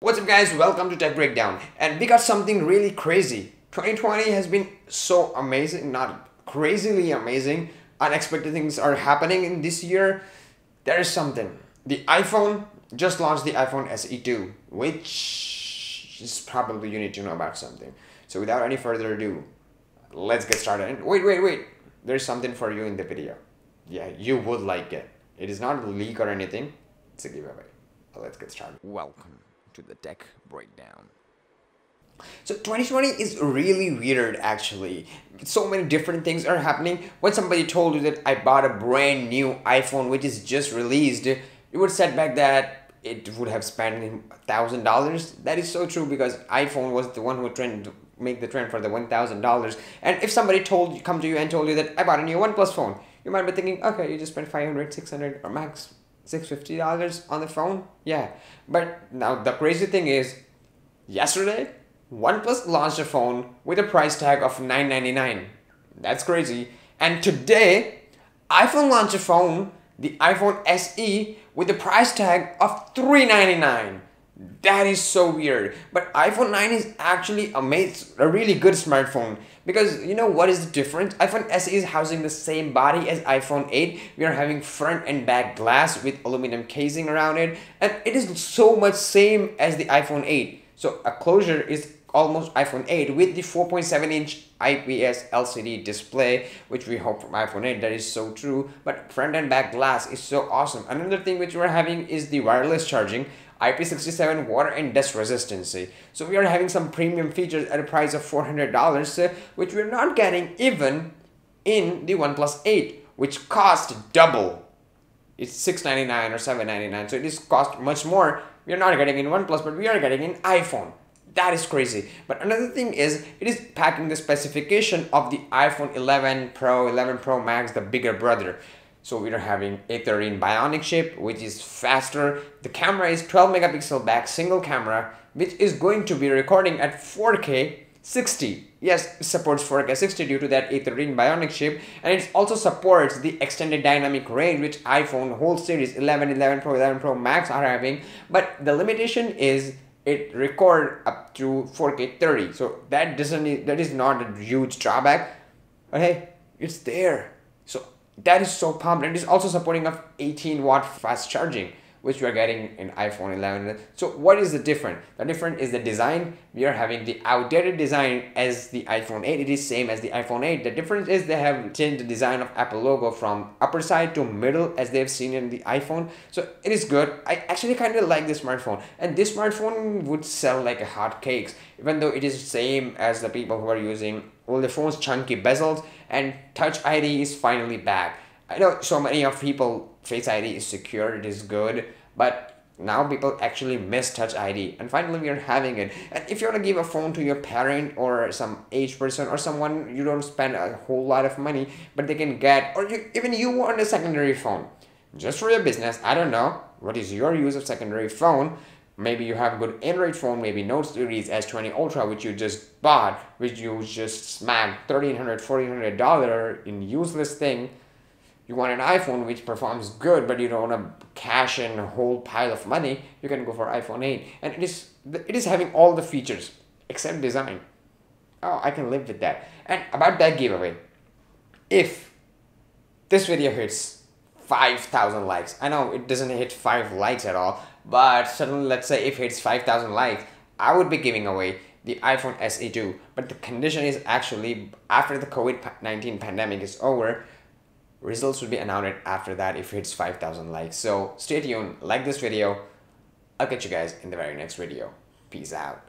What's up guys, welcome to Tech Breakdown and we got something really crazy. 2020 has been so amazing, not crazily amazing. Unexpected things are happening in this year. There is something. The iPhone just launched the iPhone SE2, which is probably you need to know about something. So without any further ado, let's get started. And wait, wait, wait. There's something for you in the video. Yeah, you would like it. It is not a leak or anything. It's a giveaway. Let's get started. Welcome to the tech breakdown. So 2020 is really weird actually. So many different things are happening. When somebody told you that I bought a brand new iPhone which is just released, you would set back that it would have spent thousand dollars. That is so true because iPhone was the one who trend to make the trend for the one thousand dollars. And if somebody told come to you and told you that I bought a new OnePlus phone, you might be thinking, okay, you just spent 500, 600 or max $650 on the phone? Yeah. But now the crazy thing is, yesterday, OnePlus launched a phone with a price tag of 999. That's crazy. And today, iPhone launched a phone, the iPhone SE, with a price tag of $399. That is so weird. But iPhone 9 is actually amazing, a really good smartphone. Because you know what is the difference? iPhone SE is housing the same body as iPhone 8. We are having front and back glass with aluminum casing around it. And it is so much same as the iPhone 8. So a closure is almost iPhone 8 with the 4.7 inch IPS LCD display which we hope from iPhone 8 that is so true but front and back glass is so awesome another thing which we're having is the wireless charging IP67 water and dust resistancy. So we are having some premium features at a price of $400 uh, which we're not getting even in the OnePlus 8 which cost double. It's 699 or 799 so it is cost much more. We are not getting in OnePlus but we are getting in iPhone. That is crazy. But another thing is it is packing the specification of the iPhone 11 Pro, 11 Pro Max, the bigger brother. So we are having A13 Bionic chip, which is faster. The camera is 12 megapixel back single camera, which is going to be recording at 4K 60. Yes, supports 4K 60 due to that A13 Bionic chip, and it also supports the extended dynamic range, which iPhone whole series 11, 11 Pro, 11 Pro Max are having. But the limitation is it record up to 4K 30. So that doesn't that is not a huge drawback. But hey, it's there. So that is so pumped and it's also supporting of 18 watt fast charging which we are getting in iPhone 11. So what is the difference? The difference is the design. We are having the outdated design as the iPhone 8. It is same as the iPhone 8. The difference is they have changed the design of Apple logo from upper side to middle as they've seen in the iPhone. So it is good. I actually kind of like this smartphone. And this smartphone would sell like hot cakes even though it is same as the people who are using all the phones chunky bezels and Touch ID is finally back I know so many of people Face ID is secure, it is good, but now people actually miss Touch ID, and finally we are having it. And if you want to give a phone to your parent or some age person or someone you don't spend a whole lot of money, but they can get, or you, even you want a secondary phone, just for your business. I don't know what is your use of secondary phone. Maybe you have a good Android phone, maybe Note series S20 Ultra, which you just bought, which you just smacked $1,300, $1,400 in useless thing you want an iPhone which performs good, but you don't want to cash in a whole pile of money, you can go for iPhone 8. And it is it is having all the features except design. Oh, I can live with that. And about that giveaway, if this video hits 5,000 likes, I know it doesn't hit 5 likes at all, but suddenly let's say if it hits 5,000 likes, I would be giving away the iPhone SE2. But the condition is actually after the COVID-19 pandemic is over, Results will be announced after that if it hits 5,000 likes. So stay tuned, like this video. I'll catch you guys in the very next video. Peace out.